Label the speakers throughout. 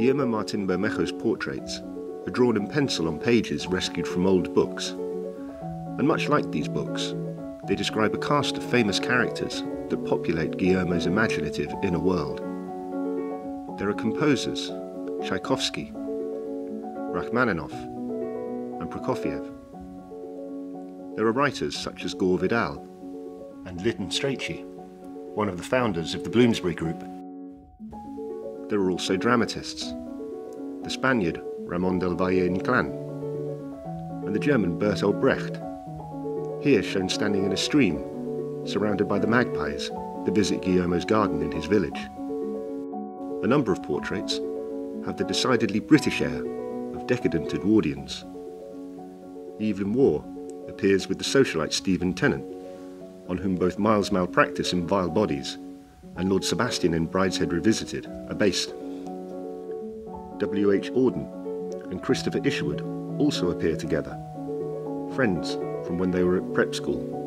Speaker 1: Guillermo Martin Bermejo's portraits are drawn in pencil on pages rescued from old books. And much like these books, they describe a cast of famous characters that populate Guillermo's imaginative inner world. There are composers, Tchaikovsky, Rachmaninoff, and Prokofiev. There are writers such as Gore Vidal and Lytton Strachey, one of the founders of the Bloomsbury Group. There are also dramatists, the Spaniard Ramon del Valle Inclán, and the German Bertolt Brecht, here shown standing in a stream, surrounded by the magpies that visit Guillermo's garden in his village. A number of portraits have the decidedly British air of decadent Edwardians. Evelyn Waugh appears with the socialite Stephen Tennant, on whom both Miles Malpractice in Vile Bodies and Lord Sebastian in Brideshead Revisited are based. W.H. Auden and Christopher Isherwood also appear together, friends from when they were at prep school.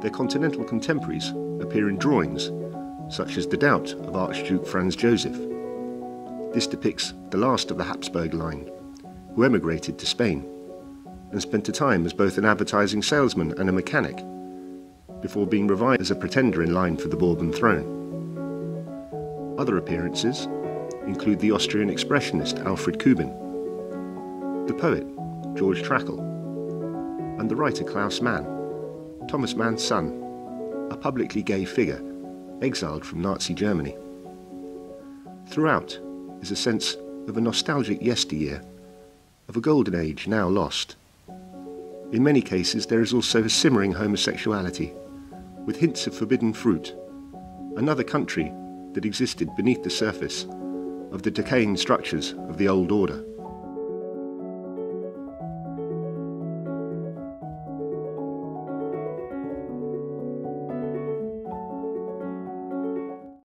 Speaker 1: Their continental contemporaries appear in drawings, such as The Doubt of Archduke Franz Joseph. This depicts the last of the Habsburg line, who emigrated to Spain and spent a time as both an advertising salesman and a mechanic, before being revived as a pretender in line for the Bourbon throne. Other appearances include the Austrian expressionist Alfred Kubin, the poet George Trakl, and the writer Klaus Mann, Thomas Mann's son, a publicly gay figure exiled from Nazi Germany. Throughout is a sense of a nostalgic yesteryear, of a golden age now lost. In many cases, there is also a simmering homosexuality, with hints of forbidden fruit, another country that existed beneath the surface of the decaying structures of the old order.